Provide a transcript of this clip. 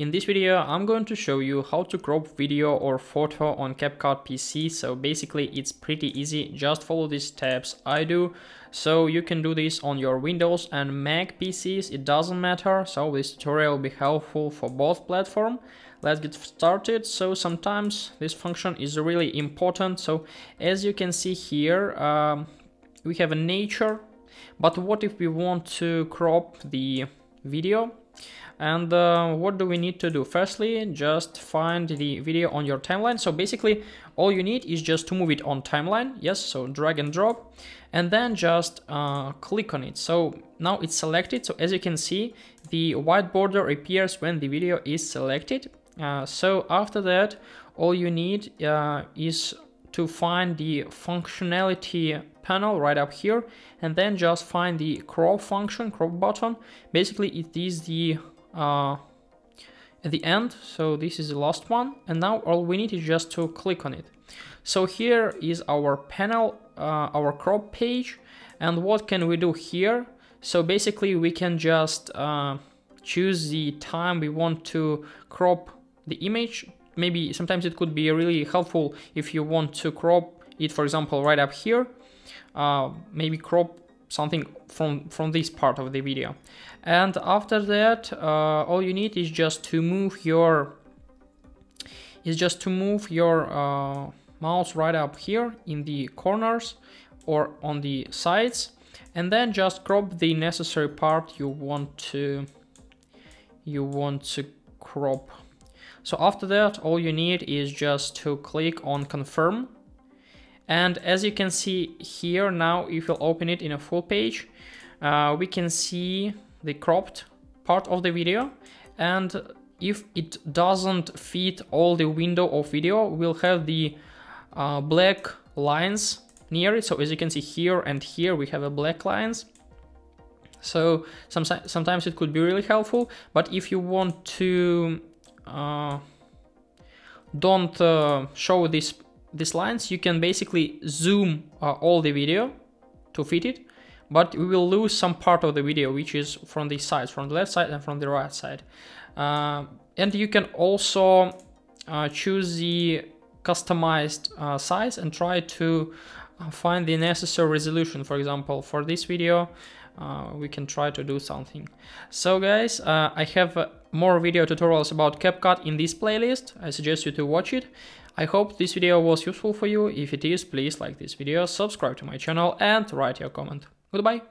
In this video, I'm going to show you how to crop video or photo on CapCut PC. So basically it's pretty easy, just follow these steps I do. So you can do this on your Windows and Mac PCs, it doesn't matter. So this tutorial will be helpful for both platform. Let's get started. So sometimes this function is really important. So as you can see here, um, we have a nature, but what if we want to crop the video and uh, what do we need to do? Firstly, just find the video on your timeline. So basically, all you need is just to move it on timeline. Yes, so drag and drop, and then just uh, click on it. So now it's selected. So as you can see, the white border appears when the video is selected. Uh, so after that, all you need uh, is to find the functionality panel right up here and then just find the crop function crop button. Basically it is the uh, at the end so this is the last one and now all we need is just to click on it. So here is our panel uh, our crop page and what can we do here? So basically we can just uh, choose the time we want to crop the image maybe sometimes it could be really helpful if you want to crop it for example right up here. Uh, maybe crop something from from this part of the video. And after that uh, all you need is just to move your is just to move your uh, mouse right up here in the corners or on the sides and then just crop the necessary part you want to you want to crop so after that all you need is just to click on confirm and as you can see here now, if you open it in a full page, uh, we can see the cropped part of the video. And if it doesn't fit all the window of video, we'll have the uh, black lines near it. So as you can see here and here, we have a black lines. So some, sometimes it could be really helpful, but if you want to don't uh, show this these lines, you can basically zoom uh, all the video to fit it, but we will lose some part of the video, which is from the sides, from the left side and from the right side. Uh, and you can also uh, choose the customized uh, size and try to uh, find the necessary resolution. For example, for this video, uh, we can try to do something. So guys, I have more video tutorials about CapCut in this playlist. I suggest you to watch it. I hope this video was useful for you. If it is, please like this video, subscribe to my channel and write your comment. Goodbye!